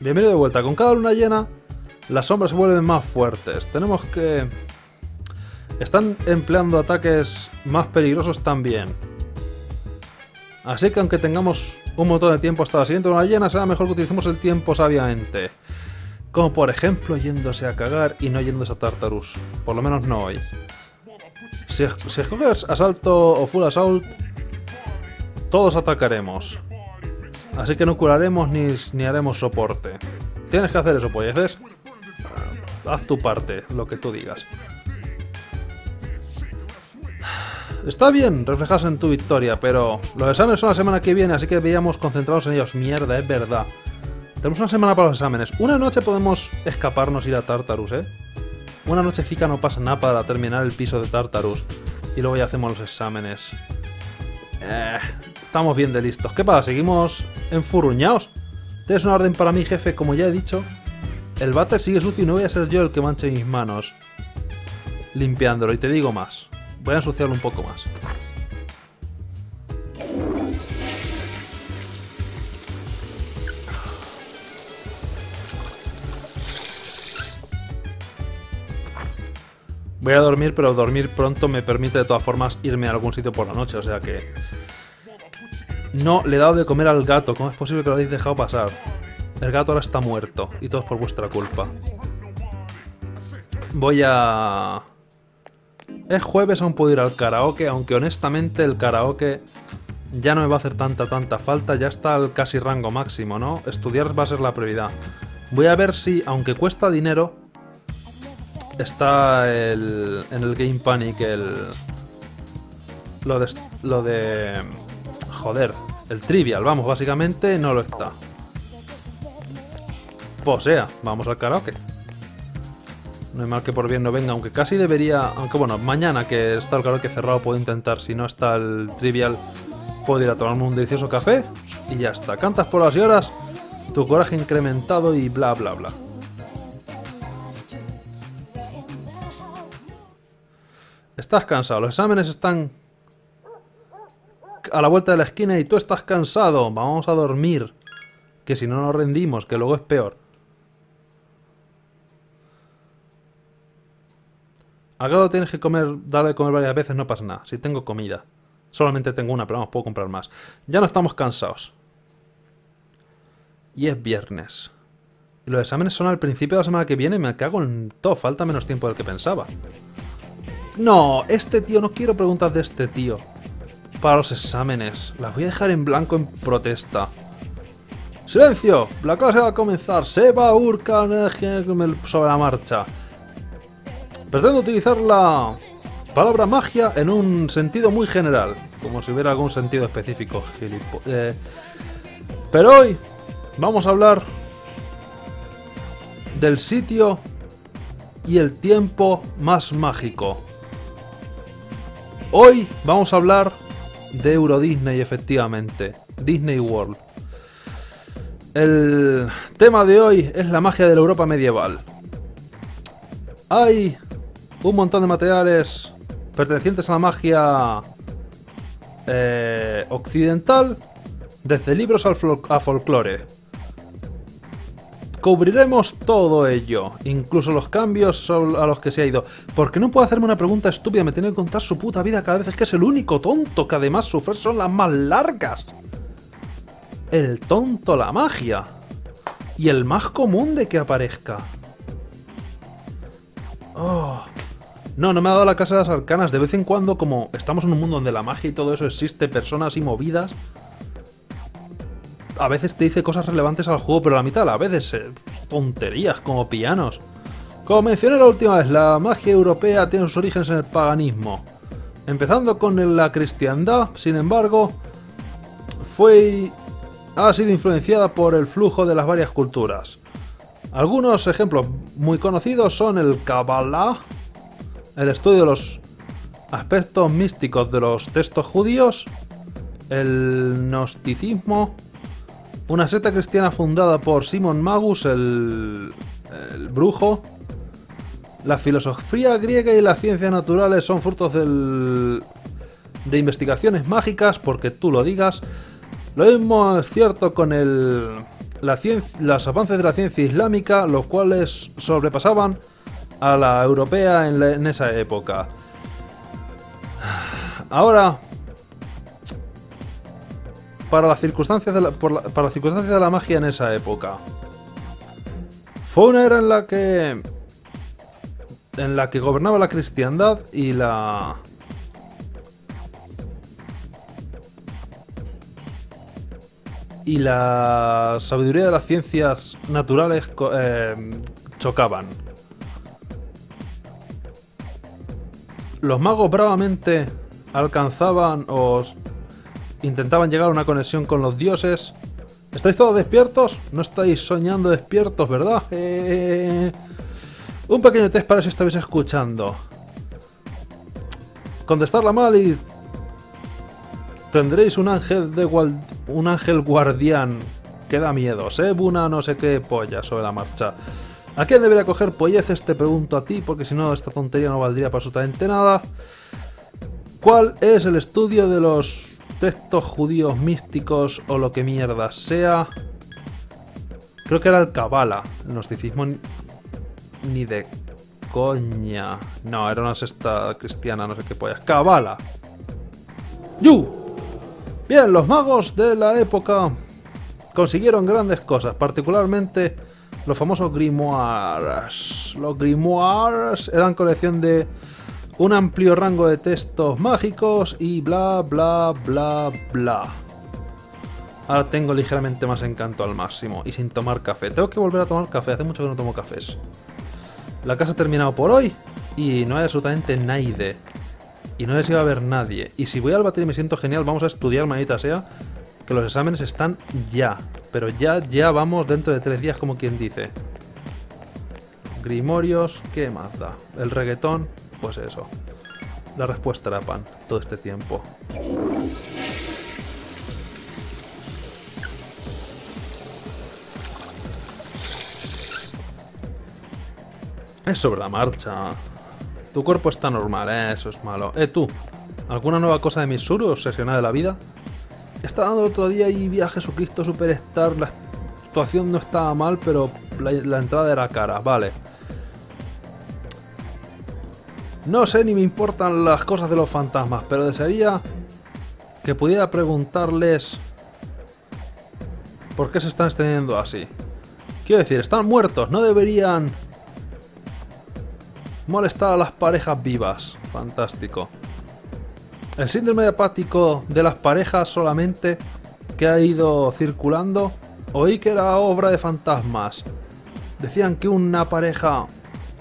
Bienvenido de vuelta. Con cada luna llena, las sombras se vuelven más fuertes. Tenemos que... Están empleando ataques más peligrosos también. Así que aunque tengamos un montón de tiempo hasta la siguiente luna llena, será mejor que utilicemos el tiempo sabiamente. Como por ejemplo yéndose a cagar y no yéndose a Tartarus. Por lo menos no hoy. Si escoges asalto o full assault, todos atacaremos. Así que no curaremos ni, ni haremos soporte. Tienes que hacer eso, polleces. Haz tu parte, lo que tú digas. Está bien reflejarse en tu victoria, pero los exámenes son la semana que viene, así que deberíamos concentrarnos en ellos. Mierda, es verdad. Tenemos una semana para los exámenes. Una noche podemos escaparnos e ir a Tartarus, ¿eh? Una nochecica no pasa nada para terminar el piso de Tartarus. Y luego ya hacemos los exámenes. Eh, estamos bien de listos. ¿Qué pasa? ¿Seguimos enfurruñados? ¿Tienes una orden para mí, jefe? Como ya he dicho, el váter sigue sucio y no voy a ser yo el que manche mis manos limpiándolo. Y te digo más. Voy a ensuciarlo un poco más. Voy a dormir, pero dormir pronto me permite de todas formas irme a algún sitio por la noche, o sea que... No le he dado de comer al gato, ¿cómo es posible que lo hayáis dejado pasar? El gato ahora está muerto, y todo es por vuestra culpa. Voy a... Es jueves, aún puedo ir al karaoke, aunque honestamente el karaoke ya no me va a hacer tanta, tanta falta, ya está al casi rango máximo, ¿no? Estudiar va a ser la prioridad. Voy a ver si, aunque cuesta dinero, está el, en el Game Panic el... Lo de... Lo de... Joder, el Trivial, vamos, básicamente no lo está. Pues sea, vamos al karaoke. No hay mal que por bien no venga, aunque casi debería... Aunque bueno, mañana que está el karaoke cerrado puedo intentar, si no está el Trivial, puedo ir a tomarme un delicioso café y ya está. Cantas por las horas, tu coraje incrementado y bla bla bla. Estás cansado, los exámenes están a la vuelta de la esquina y tú estás cansado. Vamos a dormir. Que si no nos rendimos, que luego es peor. Gato tienes que comer, darle de comer varias veces, no pasa nada. Si tengo comida. Solamente tengo una, pero vamos, puedo comprar más. Ya no estamos cansados. Y es viernes. Y los exámenes son al principio de la semana que viene. Me cago en todo. Falta menos tiempo del que pensaba. No, este tío, no quiero preguntas de este tío. Para los exámenes. Las voy a dejar en blanco en protesta. ¡Silencio! La clase va a comenzar. Se va a urcar sobre la marcha. Pretendo utilizar la palabra magia en un sentido muy general. Como si hubiera algún sentido específico, eh, pero hoy vamos a hablar del sitio y el tiempo más mágico. Hoy vamos a hablar de Euro Disney, efectivamente. Disney World. El tema de hoy es la magia de la Europa medieval. Hay un montón de materiales pertenecientes a la magia eh, occidental, desde libros al a folclore. Cubriremos todo ello, incluso los cambios a los que se ha ido. Porque no puedo hacerme una pregunta estúpida, me tiene que contar su puta vida cada vez. Es que es el único tonto que además sufre son las más largas. El tonto, la magia. Y el más común de que aparezca. Oh. No, no me ha dado la casa de las arcanas. De vez en cuando, como estamos en un mundo donde la magia y todo eso existe, personas y movidas, a veces te dice cosas relevantes al juego, pero la mitad las veces eh, tonterías, como pianos. Como mencioné la última vez, la magia europea tiene sus orígenes en el paganismo. Empezando con la cristiandad, sin embargo, fue ha sido influenciada por el flujo de las varias culturas. Algunos ejemplos muy conocidos son el Kabbalah, el estudio de los aspectos místicos de los textos judíos, el gnosticismo, una secta cristiana fundada por Simon Magus, el, el brujo, la filosofía griega y las ciencias naturales son frutos del, de investigaciones mágicas, porque tú lo digas. Lo mismo es cierto con el, la los avances de la ciencia islámica, los cuales sobrepasaban a la europea en esa época. Ahora, para las circunstancias de la, por la- para las circunstancias de la magia en esa época, fue una era en la que en la que gobernaba la cristiandad y la y la sabiduría de las ciencias naturales eh, chocaban. Los magos bravamente alcanzaban o intentaban llegar a una conexión con los dioses. ¿Estáis todos despiertos? No estáis soñando despiertos, ¿verdad? Eh, Un pequeño test para si estáis escuchando. Contestarla mal y tendréis un ángel de gual- un ángel guardián que da miedo. Sé una no sé qué polla sobre la marcha. ¿A quién debería coger polleces? Te pregunto a ti, porque si no esta tontería no valdría para absolutamente nada. ¿Cuál es el estudio de los textos judíos místicos o lo que mierda sea? Creo que era el Kabbalah, el gnosticismo ni- de coña. No, era una sexta cristiana, no sé qué pollas. Kabbalah. ¡Yu! Bien, los magos de la época consiguieron grandes cosas, particularmente los famosos grimoires. Los grimoires eran colección de un amplio rango de textos mágicos y bla bla bla bla. Ahora tengo ligeramente más encanto al máximo y sin tomar café. Tengo que volver a tomar café, hace mucho que no tomo cafés. La casa ha terminado por hoy y no hay absolutamente nadie. Y no sé si haber nadie. Y si voy al batir y me siento genial, vamos a estudiar, manita sea, que los exámenes están ya. Pero ya, ya vamos dentro de tres días, como quien dice. Grimorios, ¿qué más da? El reggaetón, pues eso. La respuesta era pan, todo este tiempo. Es sobre la marcha. Tu cuerpo está normal, ¿eh? eso es malo. Eh, tú, ¿alguna nueva cosa de Mitsuru obsesionada de la vida? Está dando el otro día y vi a Jesucristo Superstar. La actuación no estaba mal, pero la, la entrada era cara, vale. No sé ni me importan las cosas de los fantasmas, pero desearía que pudiera preguntarles por qué se están extendiendo así. Quiero decir, están muertos, no deberían molestar a las parejas vivas. Fantástico. El síndrome hepático de las parejas solamente que ha ido circulando. Oí que era obra de fantasmas. Decían que una pareja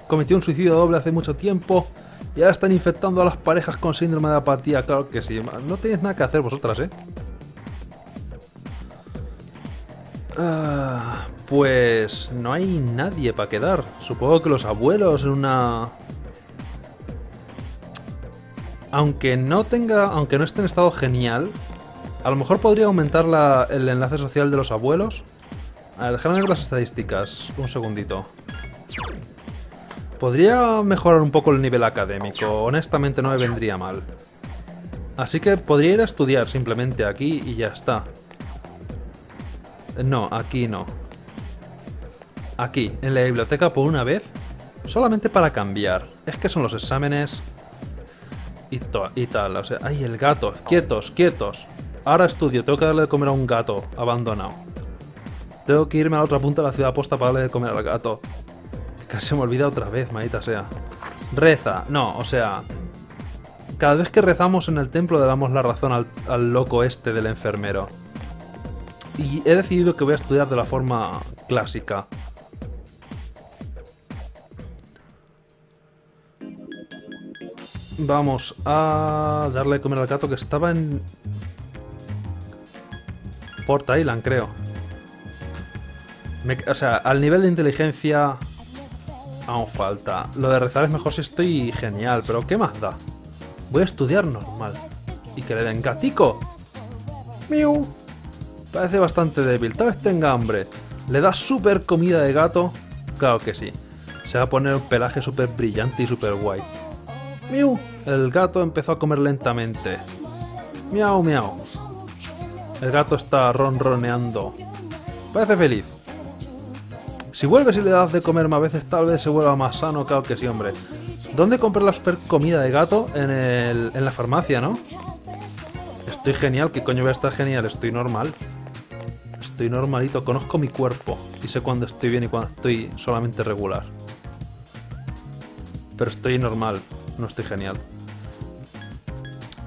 cometió un suicidio doble hace mucho tiempo y ahora están infectando a las parejas con síndrome de apatía. Claro que sí. No tenéis nada que hacer vosotras, ¿eh? Ah, pues no hay nadie para quedar. Supongo que los abuelos en una... Aunque no tenga, aunque no esté en estado genial, a lo mejor podría aumentar la- el enlace social de los abuelos. A ver, déjame ver las estadísticas. Un segundito. Podría mejorar un poco el nivel académico. Honestamente no me vendría mal. Así que podría ir a estudiar simplemente aquí y ya está. No, aquí no. Aquí, en la biblioteca por una vez. Solamente para cambiar. Es que son los exámenes. Y, tal. O sea, ay, el gato. Quietos, quietos. Ahora estudio. Tengo que darle de comer a un gato abandonado. Tengo que irme a la otra punta de la ciudad posta para darle de comer al gato. Se me olvida otra vez, maldita sea. Reza. No, o sea. Cada vez que rezamos en el templo le damos la razón al, loco este del enfermero. Y he decidido que voy a estudiar de la forma clásica. Vamos a darle de comer al gato que estaba en... Port Island, creo. O sea, al nivel de inteligencia... Aún falta. Lo de rezar es mejor si estoy genial, pero ¿qué más da? Voy a estudiar normal. Y que le den gatico. Miu. Parece bastante débil. Tal vez tenga hambre. ¿Le das súper comida de gato? Claro que sí. Se va a poner un pelaje súper brillante y súper guay. Miu. El gato empezó a comer lentamente. Miau, miau. El gato está ronroneando. Parece feliz. Si vuelves y le das de comer más veces, tal vez se vuelva más sano, claro que sí, hombre. ¿Dónde compré la super comida de gato? En, el, en la farmacia, ¿no? Estoy genial, ¿qué coño voy a estar genial? Estoy normal. Estoy normalito, conozco mi cuerpo y sé cuándo estoy bien y cuándo estoy solamente regular. Pero estoy normal, no estoy genial.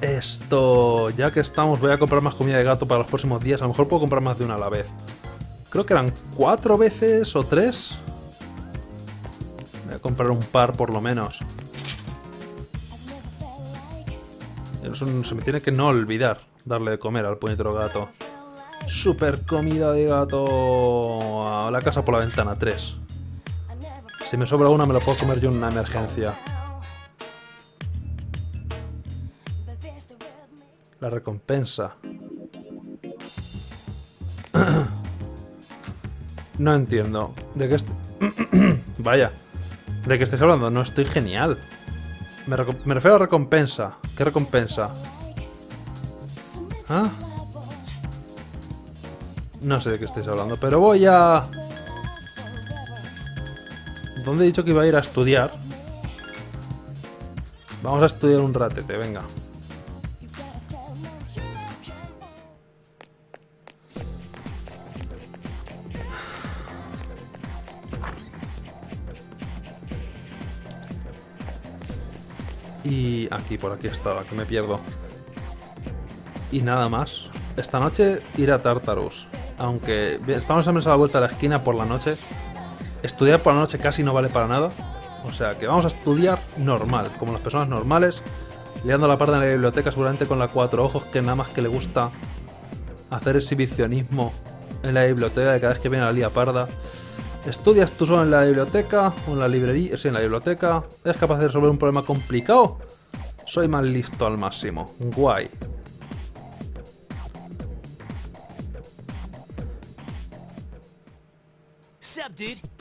Esto, ya que estamos, voy a comprar más comida de gato para los próximos días. A lo mejor puedo comprar más de una a la vez. Creo que eran cuatro veces o tres. Voy a comprar un par por lo menos. Eso se me tiene que no olvidar darle de comer al puñetero gato. Super comida de gato a la casa por la ventana, tres. Si me sobra una me la puedo comer yo en una emergencia. La recompensa. no entiendo. ¿De qué Vaya. ¿De qué estáis hablando? No estoy genial. Me, me, refiero a recompensa. ¿Qué recompensa? ¿Ah? No sé de qué estáis hablando, pero voy a... ¿Dónde he dicho que iba a ir a estudiar? Vamos a estudiar un ratete, venga. Y aquí, por aquí estaba, que me pierdo. Y nada más. Esta noche ir a Tartarus. Aunque estamos a a la vuelta de la esquina por la noche. Estudiar por la noche casi no vale para nada. O sea que vamos a estudiar normal, como las personas normales. Liando la parte en la biblioteca, seguramente con la cuatro ojos, que nada más que le gusta hacer exhibicionismo en la biblioteca de cada vez que viene la lía parda. ¿Estudias tú solo en la biblioteca o en la librería? Sí, en la biblioteca. ¿Eres capaz de resolver un problema complicado? Soy más listo al máximo. Guay.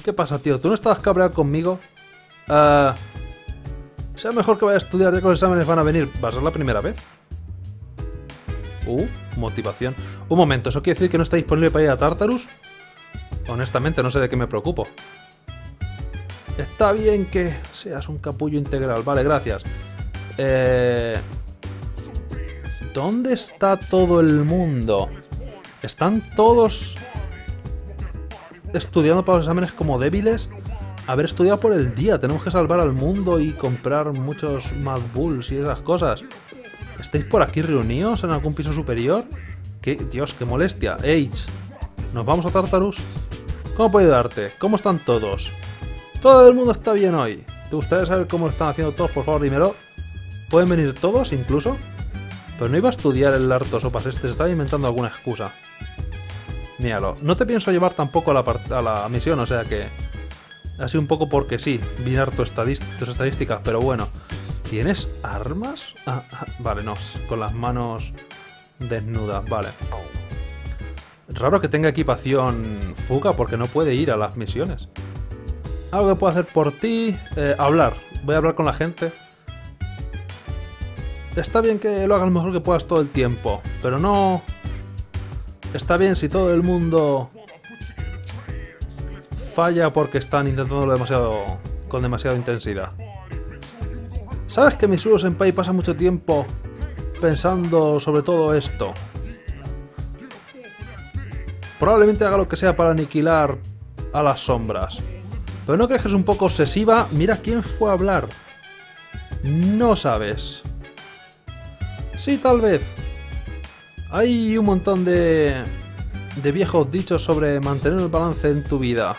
¿Qué pasa, tío? ¿Tú no estabas cabreado conmigo? Uh, sea mejor que vaya a estudiar ya que los exámenes van a venir. ¿Va a ser la primera vez? Uh, motivación. Un momento, ¿eso quiere decir que no está disponible para ir a Tartarus? Honestamente, no sé de qué me preocupo. Está bien que seas un capullo integral. Vale, gracias. Eh... ¿Dónde está todo el mundo? ¿Están todos estudiando para los exámenes como débiles? Haber estudiado por el día. Tenemos que salvar al mundo y comprar muchos Mad Bulls y esas cosas. ¿Estáis por aquí reunidos en algún piso superior? ¿Qué? Dios, qué molestia. Age, ¿nos vamos a Tartarus? ¿Cómo puedo ayudarte? ¿Cómo están todos? Todo el mundo está bien hoy. ¿Te gustaría saber cómo están haciendo todos? Por favor, dímelo. ¿Pueden venir todos, incluso? Pero no iba a estudiar el harto sopas este, se estaba inventando alguna excusa. Míralo. No te pienso llevar tampoco a la, misión, o sea que... Así un poco porque sí, vi harto tus estadísticas, pero bueno. ¿Tienes armas? Ah, ah, vale, no, con las manos desnudas, vale. Raro que tenga equipación Fuga porque no puede ir a las misiones. Algo que puedo hacer por ti... Eh, hablar. Voy a hablar con la gente. Está bien que lo hagas mejor que puedas todo el tiempo, pero no... Está bien si todo el mundo falla porque están intentándolo demasiado con demasiada intensidad. ¿Sabes que Misuro Senpai pasa mucho tiempo pensando sobre todo esto? Probablemente haga lo que sea para aniquilar a las sombras. ¿Pero no crees que es un poco obsesiva? Mira quién fue a hablar. No sabes. Sí, tal vez. Hay un montón de, de viejos dichos sobre mantener el balance en tu vida.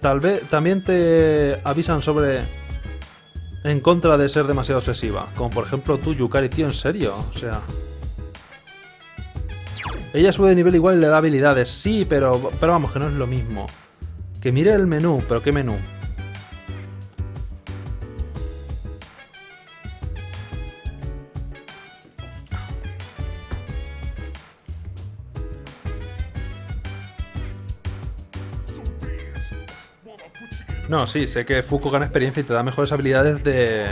Tal vez también te avisan sobre en contra de ser demasiado obsesiva. Como por ejemplo tú, Yukari, tío, en serio. O sea, ella sube de nivel igual y le da habilidades. Sí, pero, pero vamos, que no es lo mismo. Que mire el menú. ¿Pero qué menú? No, sí, sé que Fuku gana experiencia y te da mejores habilidades de,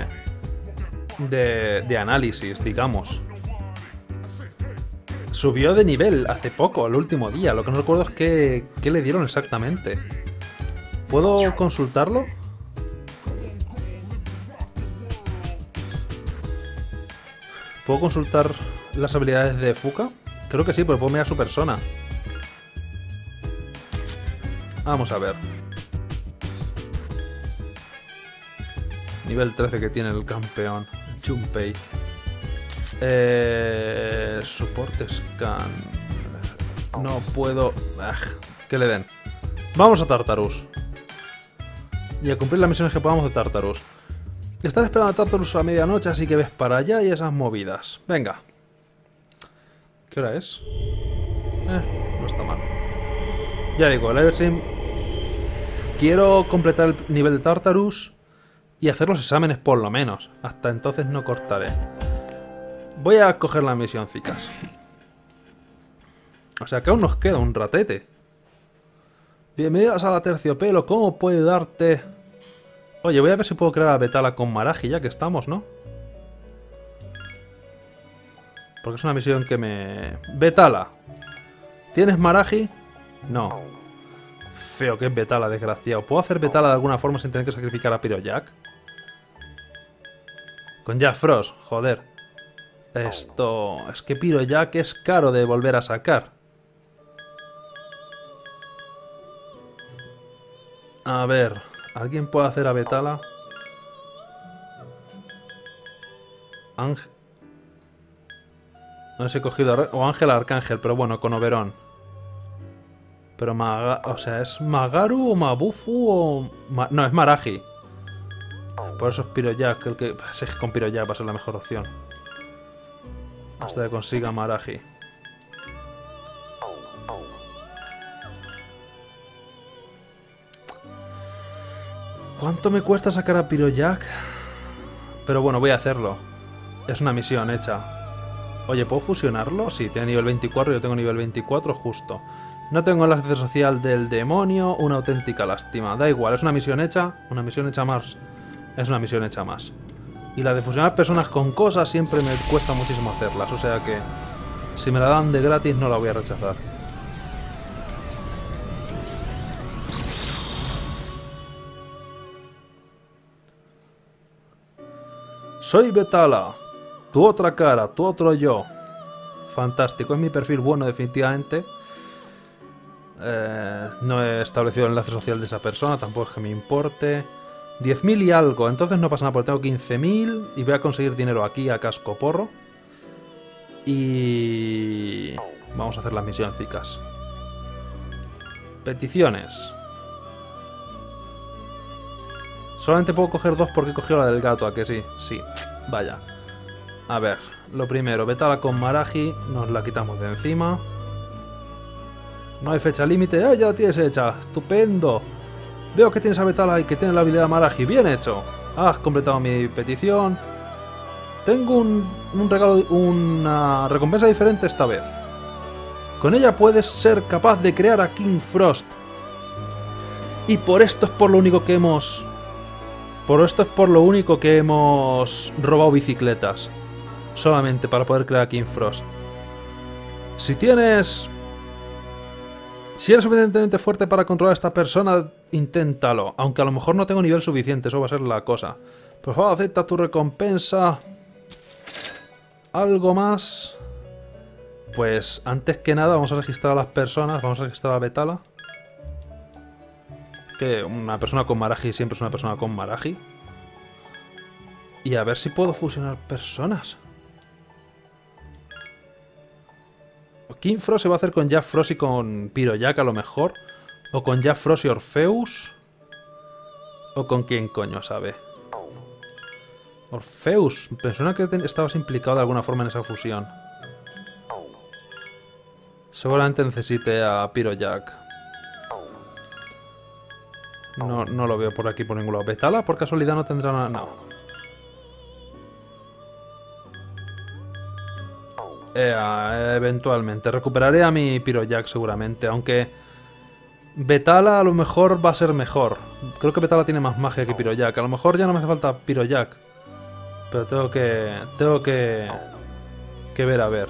de, de análisis, digamos. Subió de nivel hace poco, el último día. Lo que no recuerdo es qué, qué le dieron exactamente. ¿Puedo consultarlo? ¿Puedo consultar las habilidades de Fuka? Creo que sí, pero puedo mirar su persona. Vamos a ver. Nivel 13 que tiene el campeón. Junpei. Eh, soporte scan. No puedo... Ah, que le den. Vamos a Tartarus. Y a cumplir las misiones que podamos de Tartarus. Estar esperando a Tartarus a la medianoche, así que ves para allá y esas movidas. Venga. ¿Qué hora es? Eh, no está mal. Ya digo, el Eversim... Quiero completar el nivel de Tartarus y hacer los exámenes por lo menos. Hasta entonces no cortaré. Voy a coger la misión, chicas. O sea que aún nos queda un ratete. Bienvenidas a la terciopelo. ¿Cómo puede darte...? Oye, voy a ver si puedo crear a Betala con Maraji, ya que estamos, ¿no? Porque es una misión que me... Betala. ¿Tienes Maraji? No. Feo que es Betala, desgraciado. ¿Puedo hacer Betala de alguna forma sin tener que sacrificar a Pyrojack? Con Jack Frost, joder. Esto... Es que Pyrojack es caro de volver a sacar. A ver... ¿Alguien puede hacer a Betala? No sé he cogido... O Ángel Arcángel, pero bueno, con Oberón. Pero Maga... O sea, ¿es Magaru o Mabufu o... No, es Maraji. Por eso es Pyrojack. El que... Sé que con Pyrojack va a ser la mejor opción. Hasta que consiga Maraji. ¿Cuánto me cuesta sacar a Pyrojack? Pero bueno, voy a hacerlo. Es una misión hecha. Oye, ¿puedo fusionarlo? Sí, tiene nivel 24, yo tengo nivel 24 justo. No tengo el enlace social del demonio, una auténtica lástima. Da igual, es una misión hecha, una misión hecha más. Es una misión hecha más. Y la de fusionar personas con cosas siempre me cuesta muchísimo hacerlas, o sea que si me la dan de gratis no la voy a rechazar. Soy Betala, tu otra cara, tu otro yo. Fantástico, es mi perfil bueno definitivamente. Eh, no he establecido el enlace social de esa persona, tampoco es que me importe. 10.000 y algo, entonces no pasa nada porque tengo 15.000 y voy a conseguir dinero aquí a casco porro. Y... Vamos a hacer las misiones chicas. Peticiones. Solamente puedo coger dos porque he cogido la del gato, ¿a que sí? Sí, vaya. A ver, lo primero, Betala con Maraji, nos la quitamos de encima. No hay fecha límite. ¡Ah, ya la tienes hecha! ¡Estupendo! Veo que tienes a Betala y que tienes la habilidad Maraji. ¡Bien hecho! Has completado mi petición. Tengo un, un regalo, una recompensa diferente esta vez. Con ella puedes ser capaz de crear a King Frost. Y por esto es por lo único que hemos por esto es por lo único que hemos robado bicicletas. Solamente para poder crear King Frost. Si tienes... Si eres suficientemente fuerte para controlar a esta persona, inténtalo. Aunque a lo mejor no tengo nivel suficiente, eso va a ser la cosa. Por favor, acepta tu recompensa. ¿Algo más? Pues antes que nada vamos a registrar a las personas. Vamos a registrar a Betala. Que una persona con Maraji siempre es una persona con Maraji. Y a ver si puedo fusionar personas. King Frost se va a hacer con Jack Frost y con Pyrojack a lo mejor. O con Jack Frost y Orpheus. O con quién coño sabe. Orpheus. Persona que estabas implicado de alguna forma en esa fusión. Seguramente necesite a Pyrojack. No, no lo veo por aquí por ningún lado. ¿Betala por casualidad no tendrá nada? No. Eh, eventualmente. Recuperaré a mi Pyrojack seguramente, aunque... Betala a lo mejor va a ser mejor. Creo que Betala tiene más magia que Pyrojack. A lo mejor ya no me hace falta Pyrojack. Pero tengo que... Tengo que... Que ver a ver.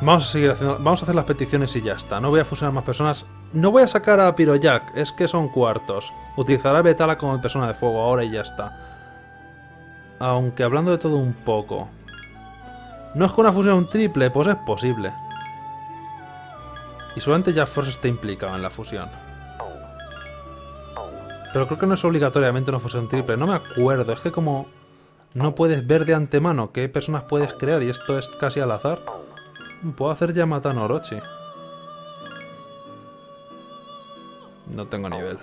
Vamos a seguir haciendo. Vamos a hacer las peticiones y ya está. No voy a fusionar más personas. No voy a sacar a Pyrojack, es que son cuartos. Utilizaré a Betala como persona de fuego ahora y ya está. Aunque hablando de todo un poco. ¿No es con una fusión triple? Pues es posible. Y solamente ya Force está implicado en la fusión. Pero creo que no es obligatoriamente una fusión triple. No me acuerdo. Es que como no puedes ver de antemano qué personas puedes crear y esto es casi al azar. Puedo hacer Yamata Orochi. No tengo nivel.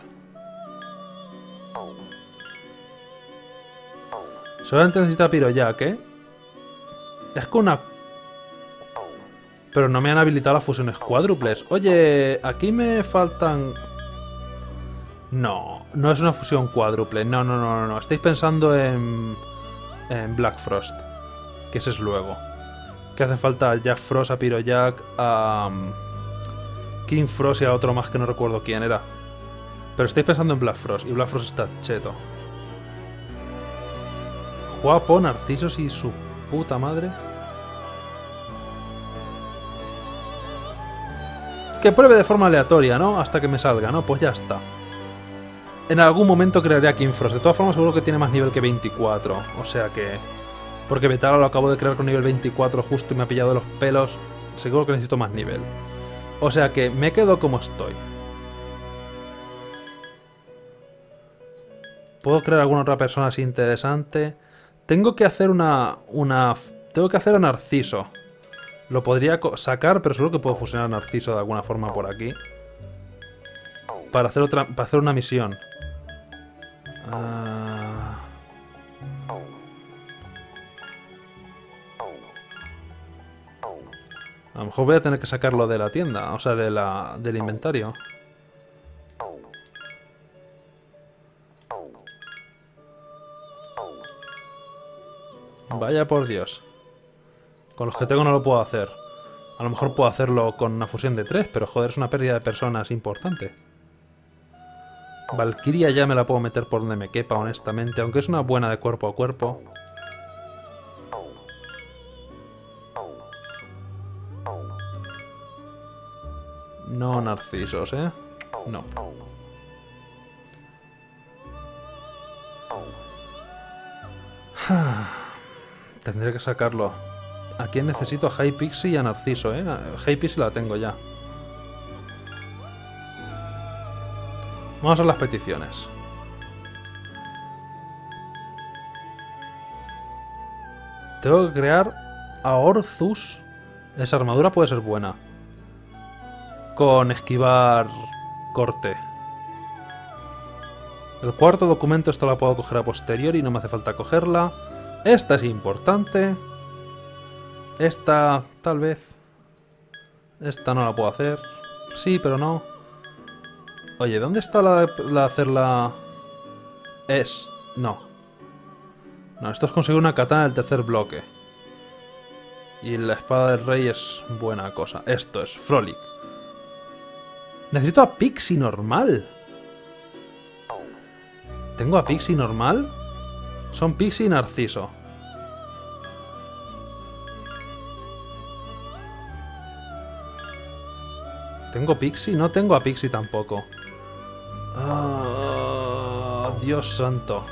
Solamente necesita Piroyak, ¿eh? Es con una... Pero no me han habilitado las fusiones cuádruples. Oye, aquí me faltan... No, no es una fusión cuádruple. No, no, no, no. Estáis pensando en... En Black Frost. Que ese es luego. Que hace falta Jack Frost, a Pyrojack, a... Um, King Frost y a otro más que no recuerdo quién era. Pero estáis pensando en Black Frost. Y Black Frost está cheto. Guapo, Narcisos y su puta madre. Que pruebe de forma aleatoria, ¿no? Hasta que me salga, ¿no? Pues ya está. En algún momento crearé a King Frost. De todas formas, seguro que tiene más nivel que 24. O sea que... Porque Betala lo acabo de crear con nivel 24 justo y me ha pillado los pelos. Seguro que necesito más nivel. O sea que me quedo como estoy. Puedo crear alguna otra persona así interesante. Tengo que hacer una... una tengo que hacer a Narciso. Lo podría sacar, pero solo que puedo fusionar a Narciso de alguna forma por aquí. Para hacer otra. Para hacer una misión. Ah. A lo mejor voy a tener que sacarlo de la tienda, o sea, de la, del inventario. Vaya por Dios. Con los que tengo no lo puedo hacer. A lo mejor puedo hacerlo con una fusión de tres, pero joder, es una pérdida de personas importante. Valkyria ya me la puedo meter por donde me quepa, honestamente, aunque es una buena de cuerpo a cuerpo. No narcisos, ¿eh? No. Tendré que sacarlo. Aquí necesito a Hypixie y a Narciso, ¿eh? Hypixie la tengo ya. Vamos a las peticiones. Tengo que crear a Orzus. Esa armadura puede ser buena. Con esquivar corte. El cuarto documento, esto la puedo coger a posteriori, no me hace falta cogerla. Esta es importante. Esta, tal vez. Esta no la puedo hacer. Sí, pero no. Oye, ¿dónde está la de hacerla...? Es... No. No, esto es conseguir una katana del tercer bloque. Y la espada del rey es buena cosa. Esto es Frolic. Necesito a Pixie normal. ¿Tengo a Pixie normal? Son Pixie y Narciso. ¿Tengo Pixie? No tengo a Pixie tampoco. Ah, Dios santo.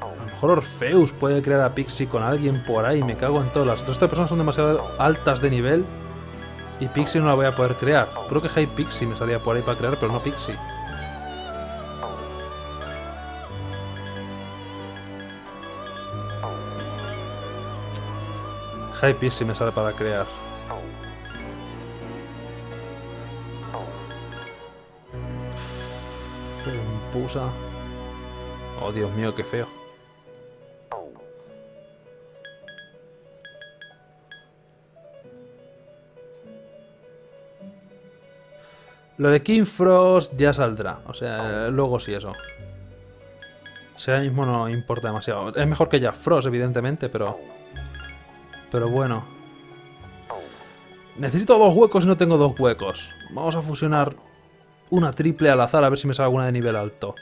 A lo mejor Orpheus puede crear a Pixie con alguien por ahí. Me cago en todas. Las otras personas son demasiado altas de nivel. Y Pixie no la voy a poder crear. Creo que High Pixie me salía por ahí para crear, pero no Pixie. High Pixie me sale para crear. Pusa. Oh, Dios mío, qué feo. Lo de King Frost ya saldrá. O sea, luego sí eso. O sea, mismo no importa demasiado. Es mejor que ya Frost, evidentemente, pero... Pero bueno. Necesito dos huecos y no tengo dos huecos. Vamos a fusionar una triple al azar a ver si me sale alguna de nivel alto.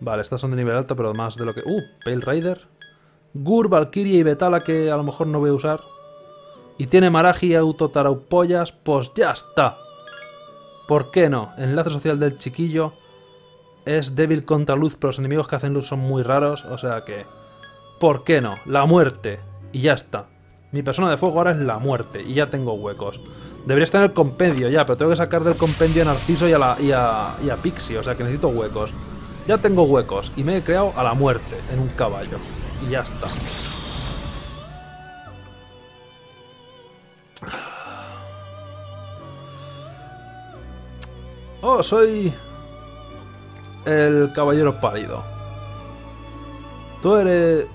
Vale, estas son de nivel alto, pero más de lo que... Uh, Pale Rider. Gur, Valkyrie y Betala que a lo mejor no voy a usar. y tiene Maraji autotaraupollas, pues ya está. ¿Por qué no? enlace social del chiquillo es débil contra luz, pero los enemigos que hacen luz son muy raros, o sea que... ¿Por qué no? La muerte. Y ya está. Mi persona de fuego ahora es la muerte, y ya tengo huecos. Debería estar en el compendio ya, pero tengo que sacar del compendio a Narciso y a, la, a, y a Pixie, o sea que necesito huecos. Ya tengo huecos, y me he creado a la muerte en un caballo. Y ya está. Oh, soy el caballero pálido. Tú eres...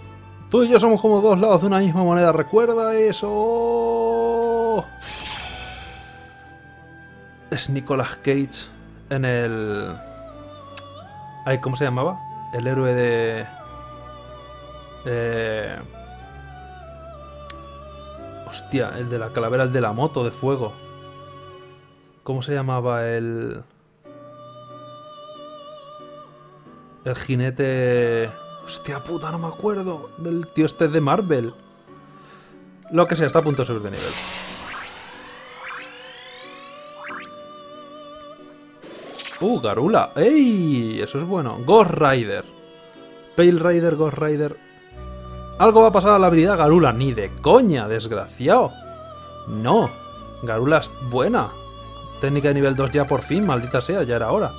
Tú y yo somos como dos lados de una misma moneda. ¿Recuerda eso? Es Nicolas Cage en el... Ay, ¿Cómo se llamaba? El héroe de... Eh... Hostia, el de la calavera, el de la moto de fuego. ¿Cómo se llamaba el...? El jinete... Hostia puta, no me acuerdo. Del tío este de Marvel. Lo que sea, está a punto de subir de nivel. Uh, Garula. ¡Ey! Eso es bueno. Ghost Rider. Pale Rider, Ghost Rider. Algo va a pasar a la habilidad Garula. Ni de coña, desgraciado. No. Garula es buena. Técnica de nivel 2 ya por fin, maldita sea, ya era hora.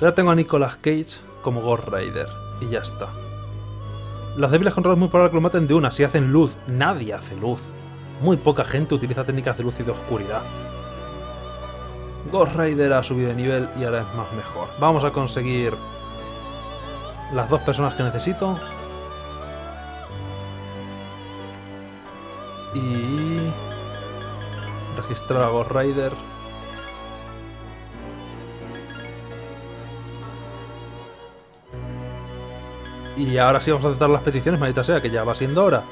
Ya tengo a Nicolas Cage como Ghost Rider. Y ya está. Los débiles controles muy probable que lo maten de una. Si hacen luz, nadie hace luz. Muy poca gente utiliza técnicas de luz y de oscuridad. Ghost Rider ha subido de nivel y ahora es más mejor. Vamos a conseguir las dos personas que necesito. Y... Registrar a Ghost Rider. Y ahora sí vamos a aceptar las peticiones, maldita sea, que ya va siendo hora.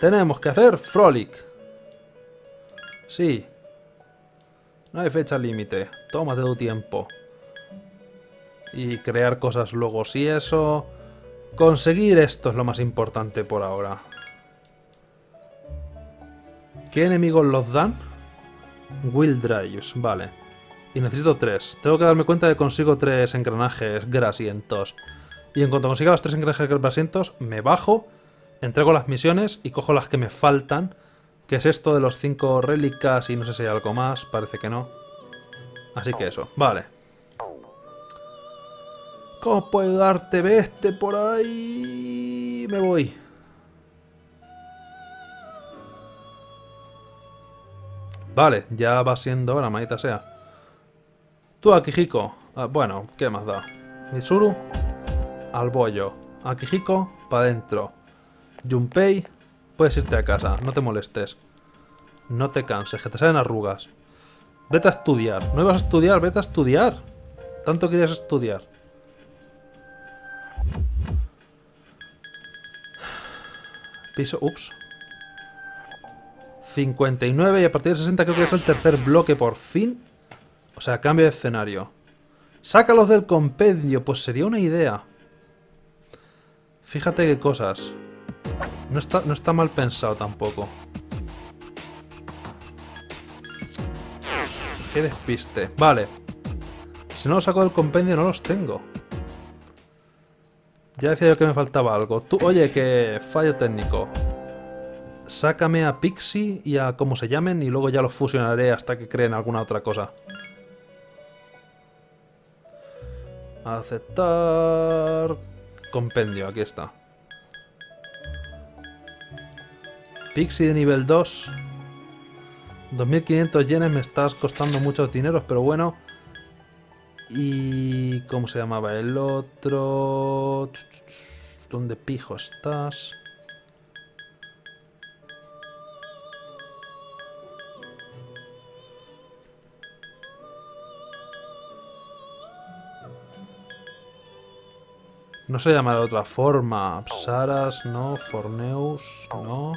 Tenemos que hacer Frolic. Sí. No hay fecha límite. Tómate tu tiempo. Y crear cosas luego. Si eso... Conseguir esto es lo más importante por ahora. ¿Qué enemigos los dan? Will Drives, vale. Y necesito tres. Tengo que darme cuenta de que consigo tres engranajes grasientos. Y en cuanto consiga los tres engranajes grasientos, me bajo, entrego las misiones y cojo las que me faltan. Que es esto de los cinco rélicas y no sé si hay algo más, parece que no. Así que eso, vale. ¿Cómo puedo darte veste por ahí? Me voy. Vale, ya va siendo hora, manita sea. Tú, Akihiko. Ah, bueno, ¿qué más da? Mitsuru, al bollo. Akihiko, para adentro. Junpei, puedes irte a casa, no te molestes. No te canses, que te salen arrugas. Vete a estudiar. No ibas a estudiar, vete a estudiar. Tanto querías estudiar. Piso, ups. 59 y a partir de 60 creo que es el tercer bloque por fin. O sea, cambio de escenario. Sácalos del compendio, pues sería una idea. Fíjate qué cosas. No está, no está mal pensado tampoco. Qué despiste. Vale. Si no los saco del compendio no los tengo. Ya decía yo que me faltaba algo. Tú, oye, que fallo técnico. Sácame a Pixie y a cómo se llamen y luego ya los fusionaré hasta que creen alguna otra cosa. Aceptar... Compendio, aquí está. Pixie de nivel 2. 2500 yenes me estás costando muchos dineros, pero bueno. Y... ¿Cómo se llamaba el otro? ¿Dónde pijo estás? No se llama de otra forma. Psaras, no. Forneus, no.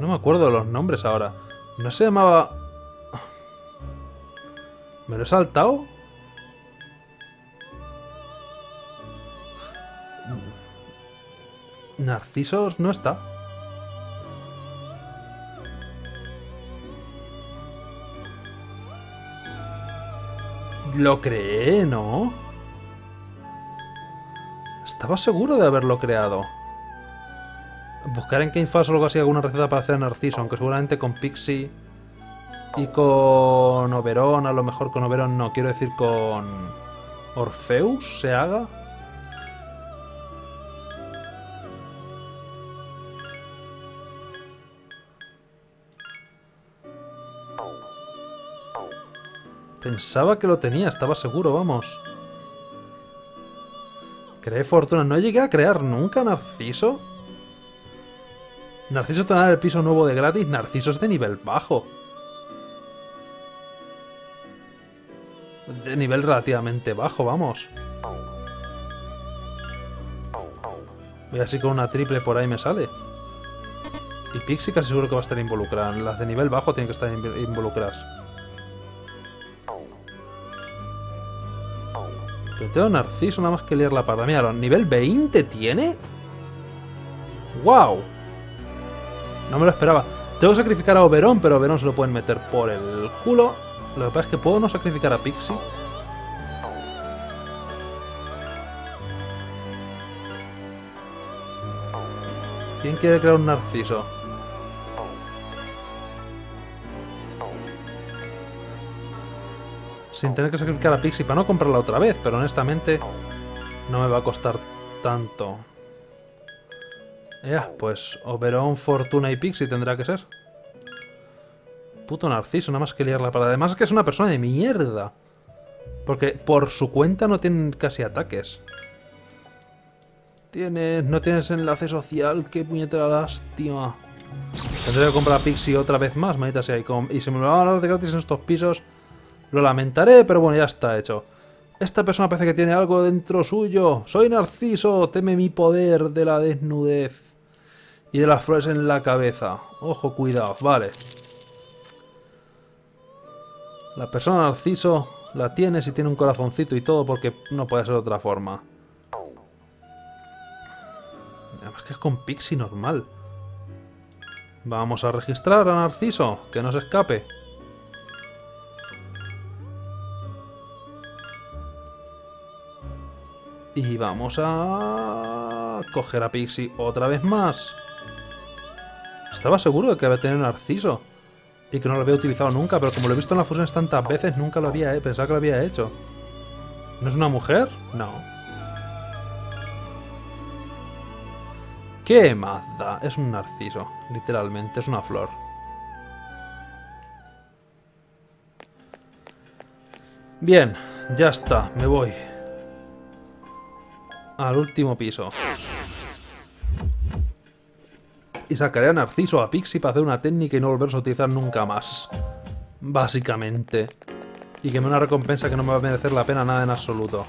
No me acuerdo los nombres ahora. No se llamaba... ¿Me lo he saltado? Narcisos no está. Lo creé, ¿no? Estaba seguro de haberlo creado. Buscar en Gamefast o algo así alguna receta para hacer Narciso, aunque seguramente con Pixie y con Oberon, a lo mejor con Oberon no, quiero decir con Orpheus se haga. Pensaba que lo tenía, estaba seguro, vamos. Creé fortuna. No llegué a crear nunca Narciso. Narciso te el piso nuevo de gratis. Narciso es de nivel bajo. De nivel relativamente bajo, vamos. Voy así con una triple por ahí me sale. Y Pixie casi seguro que va a estar involucrada. Las de nivel bajo tienen que estar involucradas. Tengo Narciso nada más que leer la pata. Mira, ¿nivel 20 tiene? ¡Wow! No me lo esperaba. Tengo que sacrificar a Oberon, pero Oberon se lo pueden meter por el culo. Lo que pasa es que puedo no sacrificar a Pixie. ¿Quién quiere crear un Narciso? Sin tener que sacrificar a Pixie para no comprarla otra vez, pero honestamente no me va a costar tanto. Ya, pues Oberon, Fortuna y Pixie tendrá que ser. Puto Narciso, nada más que liarla para... Además es que es una persona de mierda. Porque por su cuenta no tienen casi ataques. Tienes, no tienes enlace social, qué puñetera lástima. Tendré que comprar a Pixie otra vez más, manita sea. Y, y se me va a dar de gratis en estos pisos lo lamentaré, pero bueno, ya está hecho. Esta persona parece que tiene algo dentro suyo. Soy Narciso, teme mi poder de la desnudez. Y de las flores en la cabeza. Ojo, cuidado, vale. La persona Narciso la tiene si tiene un corazoncito y todo porque no puede ser de otra forma. Además que es con Pixie normal. Vamos a registrar a Narciso, que no se escape. Y vamos a coger a Pixie otra vez más. Estaba seguro de que había tenido Narciso. Y que no lo había utilizado nunca, pero como lo he visto en las fusiones tantas veces, nunca lo había hecho. Pensaba que lo había hecho. ¿No es una mujer? No. ¿Qué más da? Es un narciso, literalmente, es una flor. Bien, ya está, me voy al último piso. Y sacaré a Narciso a Pixie para hacer una técnica y no volverse a utilizar nunca más. Básicamente. Y que me una recompensa que no me va a merecer la pena nada en absoluto.